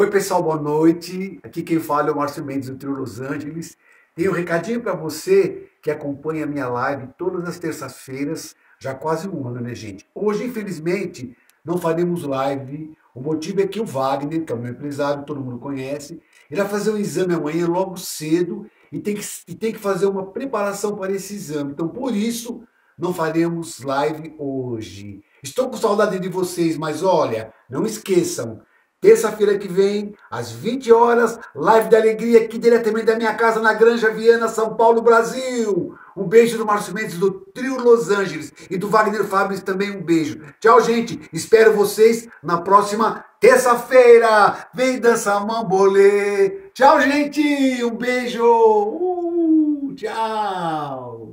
Oi, pessoal, boa noite. Aqui quem fala é o Márcio Mendes do Trio Los Angeles. Tenho um recadinho para você que acompanha a minha live todas as terças-feiras, já quase um ano, né, gente? Hoje, infelizmente, não faremos live. O motivo é que o Wagner, que é o meu empresário, todo mundo conhece, vai fazer um exame amanhã logo cedo e tem que, e tem que fazer uma preparação para esse exame. Então, por isso, não faremos live hoje. Estou com saudade de vocês, mas olha, não esqueçam, Terça-feira que vem, às 20 horas, live da alegria aqui diretamente da minha casa na Granja Viana, São Paulo, Brasil. Um beijo do Márcio Mendes do Trio Los Angeles e do Wagner Fabris também um beijo. Tchau, gente. Espero vocês na próxima terça-feira. Vem dançar mambolê. Tchau, gente. Um beijo. Uh, tchau.